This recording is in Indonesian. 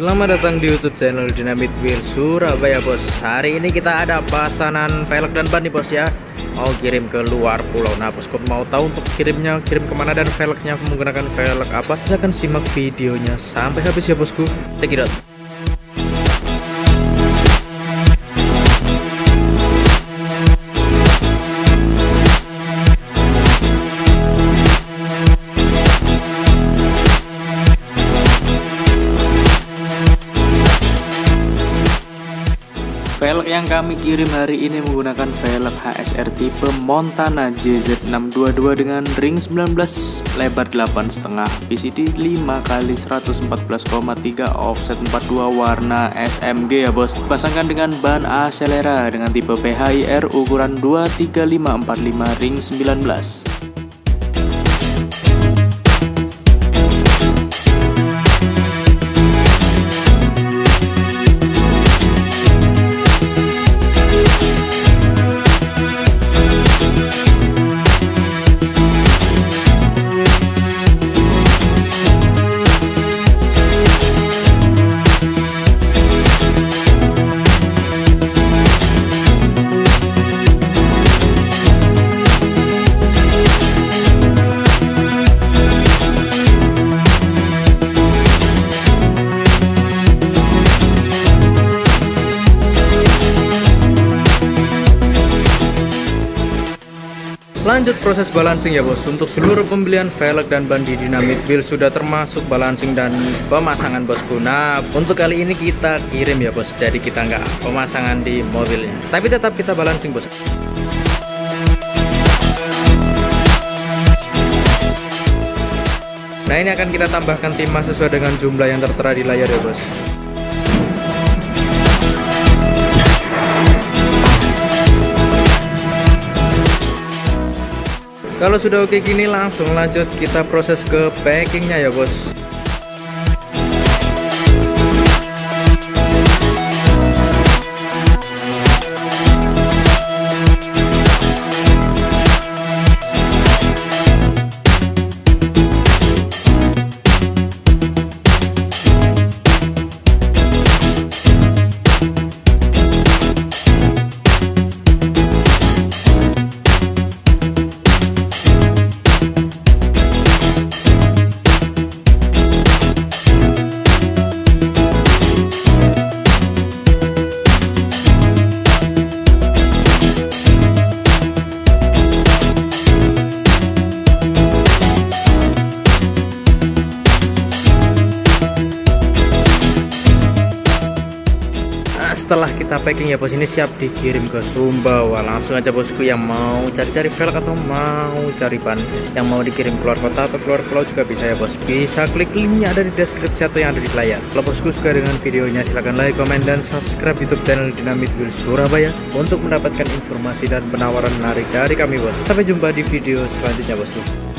Selamat datang di YouTube channel Dynamite Wheel Surabaya bos. Hari ini kita ada pesanan velg dan ban nih bos ya. Mau kirim ke luar pulau. Nah bosku mau tahu untuk kirimnya kirim ke mana dan velgnya menggunakan velg apa? Silahkan simak videonya sampai habis ya bosku. Out. Yang kami kirim hari ini menggunakan velg HSR tipe Montana JZ622 dengan ring 19 lebar 8,5 PCD 5 kali 114,3 offset 42 warna SMG ya bos. Pasangkan dengan ban Acelera dengan tipe PHIR ukuran 23545 ring 19 Lanjut proses balancing ya bos. Untuk seluruh pembelian velg dan ban di Dynamite Wheel sudah termasuk balancing dan pemasangan bosku. Nah untuk kali ini kita kirim ya bos. Jadi kita nggak pemasangan di mobilnya. Tapi tetap kita balancing bos. Nah ini akan kita tambahkan timah sesuai dengan jumlah yang tertera di layar ya bos Kalau sudah oke gini langsung lanjut kita proses ke packingnya ya bos setelah kita packing ya bos ini siap dikirim ke Sumbawa langsung aja bosku yang mau cari-cari velg atau mau cari ban yang mau dikirim keluar kota atau keluar pulau juga bisa ya bos. Bisa klik linknya ada di deskripsi atau yang ada di layar. Kalau bosku suka dengan videonya silahkan like, komen, dan subscribe youtube channel Dinamit Wheel Surabaya untuk mendapatkan informasi dan penawaran menarik dari kami bos. Sampai jumpa di video selanjutnya bosku